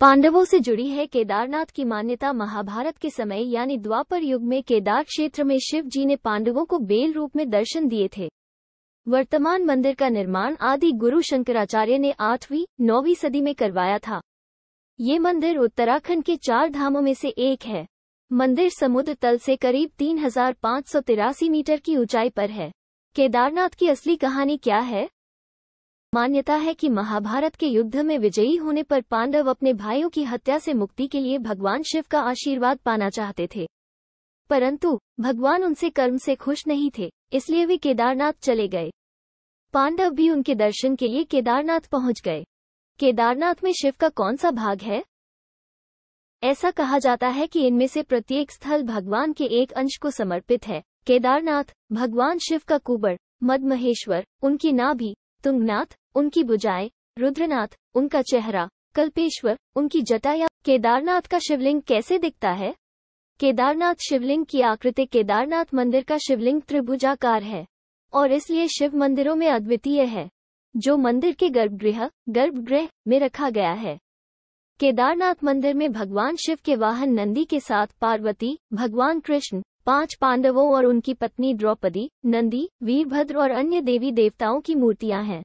पांडवों से जुड़ी है केदारनाथ की मान्यता महाभारत के समय यानी द्वापर युग में केदार क्षेत्र में शिव जी ने पांडवों को बेल रूप में दर्शन दिए थे। वर्तमान मंदिर का निर्माण आदि गुरु शंकराचार्य ने आठवीं, नौवीं सदी में करवाया था। ये मंदिर उत्तराखंड के चार धामों में से एक है। मंदिर समुद्र तल से करीब तीन हज़ार पाँच सौ तिरासी मीटर की ऊंचाई पर है। केदारनाथ की असली कहानी क्या है? मान्यता है कि महाभारत के युद्ध में विजयी होने पर पांडव अपने भाइयों की हत्या से मुक्ति के लिए भगवान शिव का आशीर्वाद पाना चाहते थे। परंतु, भगवान उनसे कर्म से खुश नहीं थे, इसलिए वे केदारनाथ चले गए। पांडव भी उनके दर्शन के लिए केदारनाथ पहुँच गए। केदारनाथ में शिव का कौन सा भाग है? ऐसा कहा जाता है कि इनमें से प्रत्येक स्थल भगवान के एक अंश को समर्पित है। केदारनाथ, भगवान शिव का कुबर मदमहेश्वर उनकी नाभि, तुंगनाथ उनकी बुजाएँ, रुद्रनाथ, उनका चेहरा, कल्पेश्वर, उनकी जटाया केदारनाथ का शिवलिंग कैसे दिखता है? केदारनाथ शिवलिंग की आकृति केदारनाथ मंदिर का शिवलिंग त्रिभुजाकार है, और इसलिए शिव मंदिरों में अद्वितीय है, जो मंदिर के गर्भगृह गर्भगृह में रखा गया है। केदारनाथ मंदिर में भगवान शिव के वाहन नंदी के साथ पार्वती, भगवान कृष्ण, पाँच पांडवों और उनकी पत्नी द्रौपदी, नंदी, वीरभद्र और अन्य देवी देवताओं की मूर्तियाँ हैं।